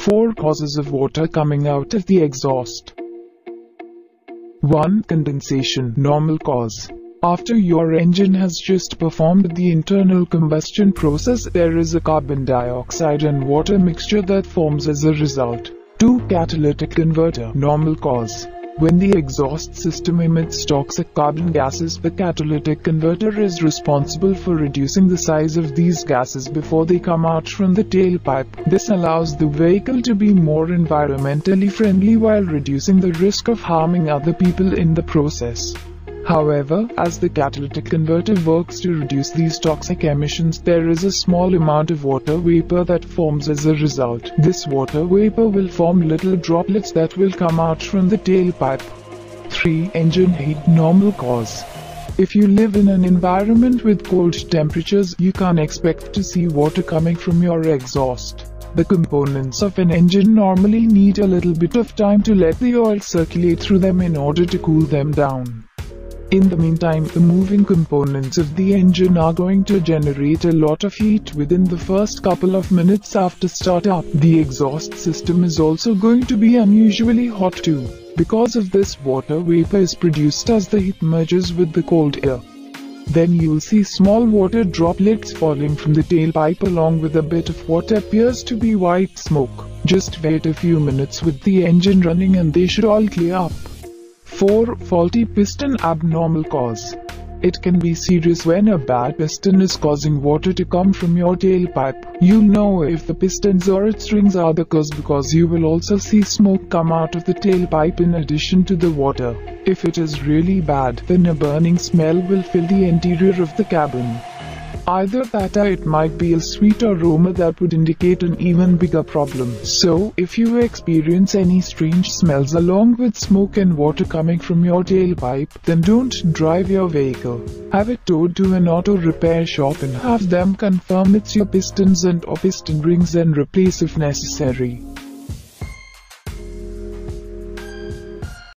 4 causes of water coming out of the exhaust. 1. Condensation, normal cause. After your engine has just performed the internal combustion process, there is a carbon dioxide and water mixture that forms as a result. 2. Catalytic converter, normal cause. When the exhaust system emits toxic carbon gases, the catalytic converter is responsible for reducing the size of these gases before they come out from the tailpipe. This allows the vehicle to be more environmentally friendly while reducing the risk of harming other people in the process. However, as the catalytic converter works to reduce these toxic emissions, there is a small amount of water vapor that forms as a result. This water vapor will form little droplets that will come out from the tailpipe. 3. Engine heat normal cause. If you live in an environment with cold temperatures, you can't expect to see water coming from your exhaust. The components of an engine normally need a little bit of time to let the oil circulate through them in order to cool them down. In the meantime, the moving components of the engine are going to generate a lot of heat within the first couple of minutes after startup. The exhaust system is also going to be unusually hot too. Because of this water vapor is produced as the heat merges with the cold air. Then you'll see small water droplets falling from the tailpipe along with a bit of what appears to be white smoke. Just wait a few minutes with the engine running and they should all clear up. 4. Faulty piston abnormal cause. It can be serious when a bad piston is causing water to come from your tailpipe. You'll know if the pistons or its rings are the cause because you will also see smoke come out of the tailpipe in addition to the water. If it is really bad, then a burning smell will fill the interior of the cabin. Either that or it might be a sweet aroma that would indicate an even bigger problem. So, if you experience any strange smells along with smoke and water coming from your tailpipe, then don't drive your vehicle. Have it towed to an auto repair shop and have them confirm it's your pistons and or piston rings and replace if necessary.